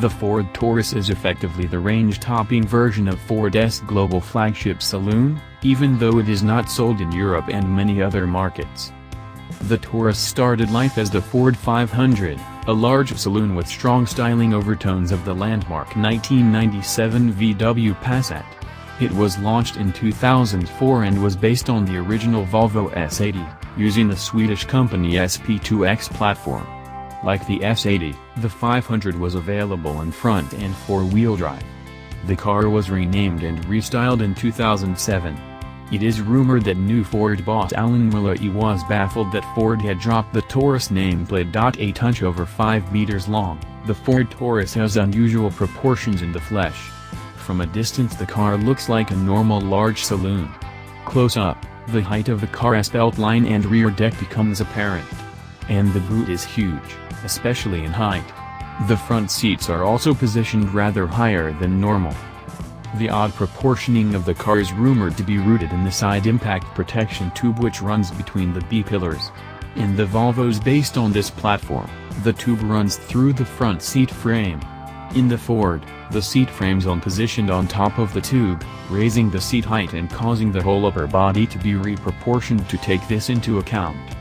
The Ford Taurus is effectively the range-topping version of Ford's global flagship saloon, even though it is not sold in Europe and many other markets. The Taurus started life as the Ford 500, a large saloon with strong styling overtones of the landmark 1997 VW Passat. It was launched in 2004 and was based on the original Volvo S80, using the Swedish company's P2X platform. Like the S80, the 500 was available in front and four-wheel drive. The car was renamed and restyled in 2007. It is rumored that new Ford boss Alan Mulally was baffled that Ford had dropped the Taurus nameplate. A touch over 5 meters long, the Ford Taurus has unusual proportions in the flesh. From a distance the car looks like a normal large saloon. Close up, the height of the car's line and rear deck becomes apparent. And the boot is huge especially in height. The front seats are also positioned rather higher than normal. The odd proportioning of the car is rumored to be rooted in the side impact protection tube which runs between the B-pillars. In the Volvos based on this platform, the tube runs through the front seat frame. In the Ford, the seat frames are positioned on top of the tube, raising the seat height and causing the whole upper body to be reproportioned to take this into account.